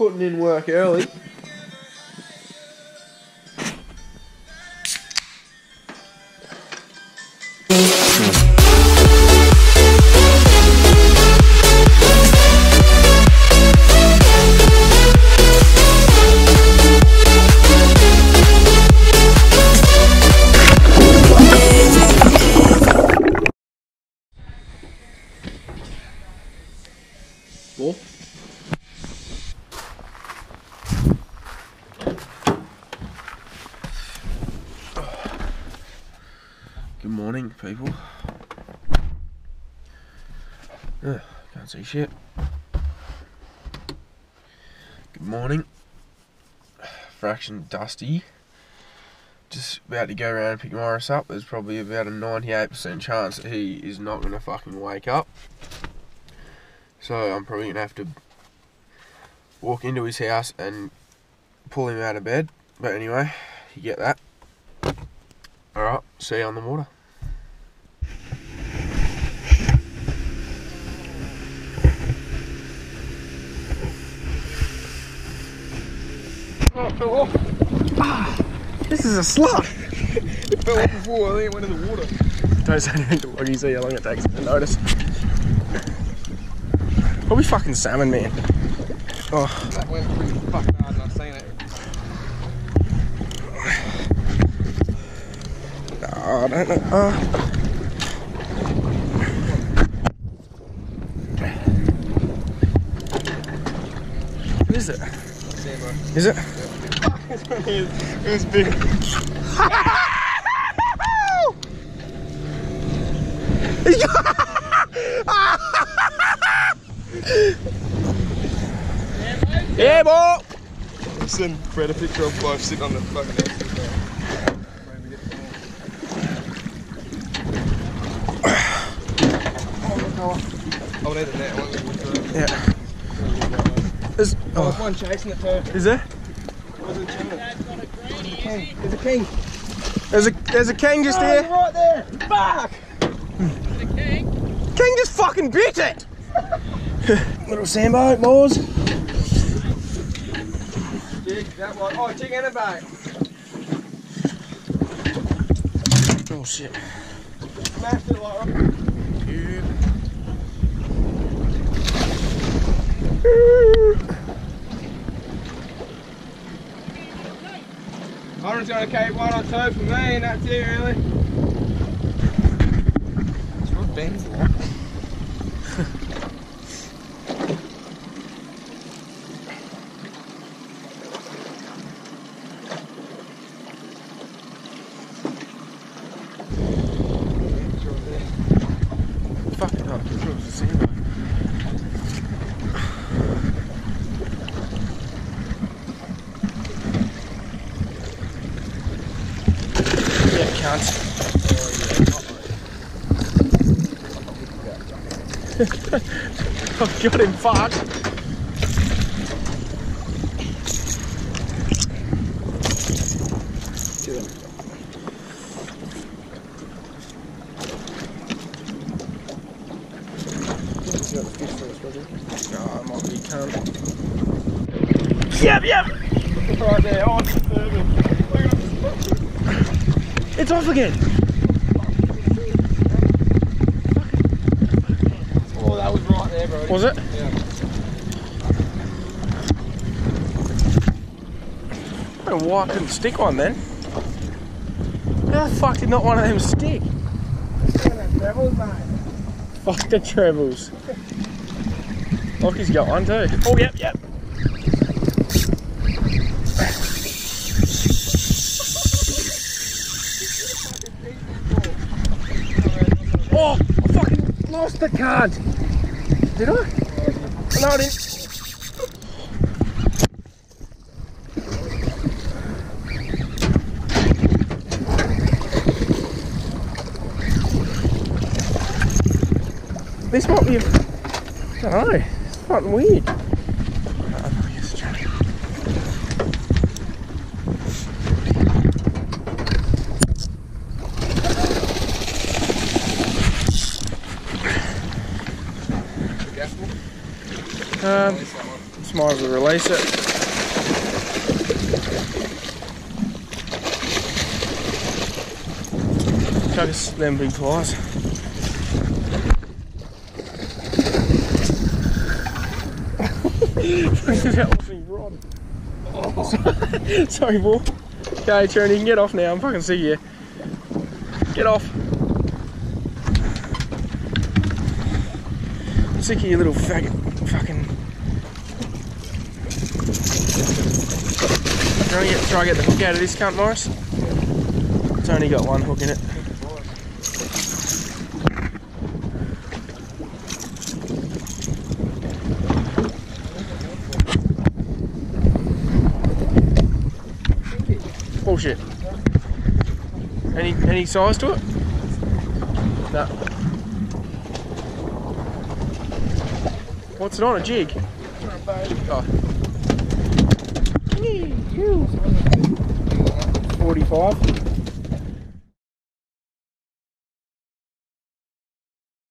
putting in work early. Good morning, people. Ugh, can't see shit. Good morning. Fraction dusty. Just about to go around and pick Morris up. There's probably about a 98% chance that he is not going to fucking wake up. So I'm probably going to have to walk into his house and pull him out of bed. But anyway, you get that. Alright, see you on the water. Oh, it fell off. This is a slut. It fell off before I think it went in the water. Don't say anything to Loggy, see how long it takes to notice. Probably fucking salmon, man. Oh, That went pretty fucking hard and I've seen it. I don't know. Oh. What is it? Sambo. It? it was big. Yeah, boy. Send Fred a picture of both sitting on the fucking edge of the I'll need it now. I won't leave it for- Yeah. Is, Oh, there's oh, one chasing it too. is there? Where's the king? There's a king. There's a there's a king just ah, there. Oh, right there. Fuck. King just fucking bit it. Little sambo, boys. Jig, that one. Oh, jig and a bait. Oh shit. Smashed it like Got a cape one on two for me, and that's it really. It's what Ben's. Fuck it up. It was a sambo. Yeah, cunt. I've got him fucked. I might be cunt. Yep, yep. Right there, oh, it's off again. Oh, that was right there, bro. Was it? Yeah. I don't know why I couldn't stick one then. How the fuck did not one of them stick? Fuck the trebles. Lockie's got one too. Oh, yep, yep. Oh, I fucking lost the card. Did I? No, I didn't. This might be. A, I don't know. It's fucking weird. Oh, yes, Johnny. The gas ball? Um, Release that one. it's my as well release it. Us them big rod. Oh, sorry, Paul. Okay, Sharon, you can get off now. I'm fucking sick of you. Get off. Sick of you little faggot. Fucking. Try and get, try and get the hook out of this cunt, Morris. It's only got one hook in it. Oh, Bullshit. Any any size to it? No. What's it on? A jig? Oh. 45.